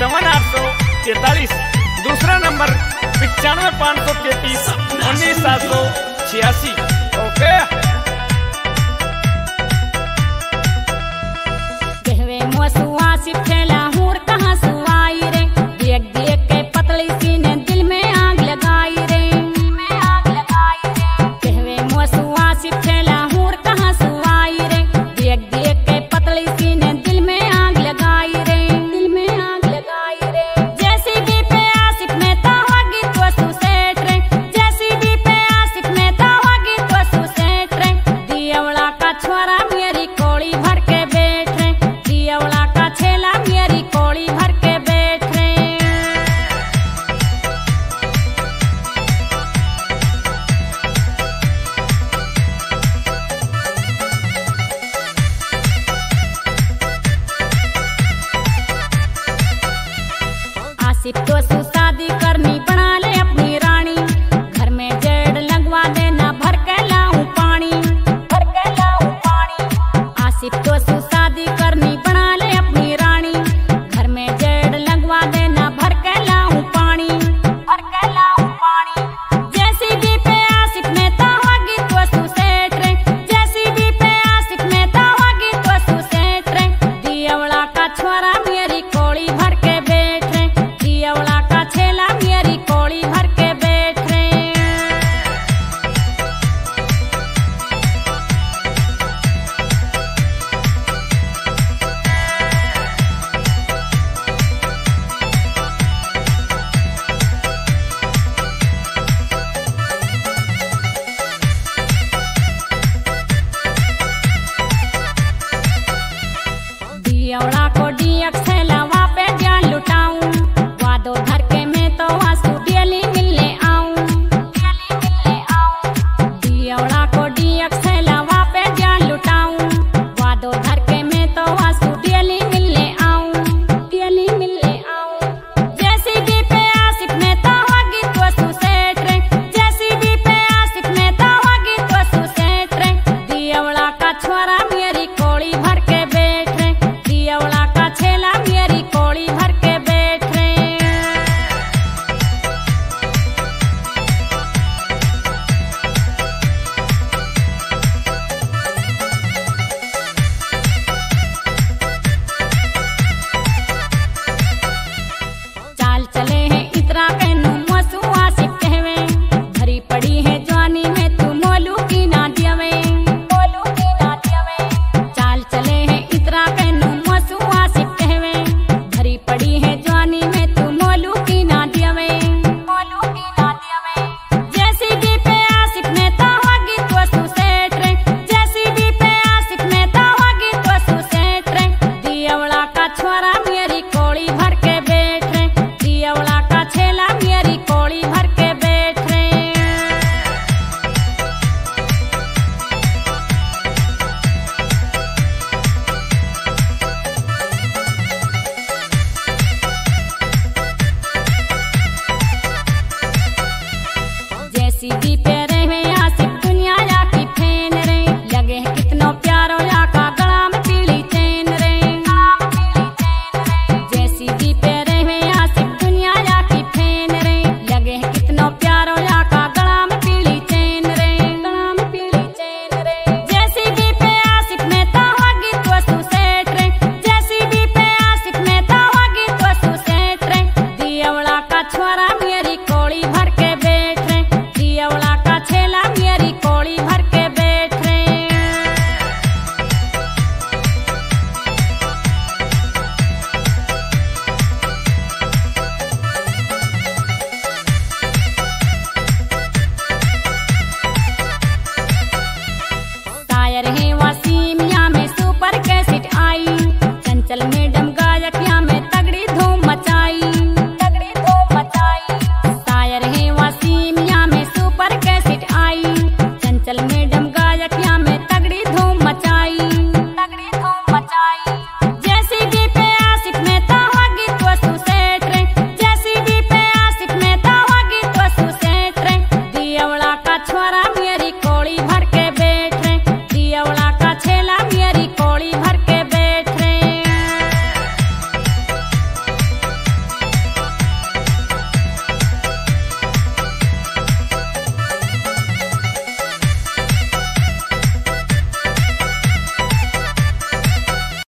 चौवन आठ सौ तैतालीस दूसरा नंबर पचानवे पाँच सौ तैतीस, उन्नीस सात सौ छियासी। ओके। मसुआ सिर्फ़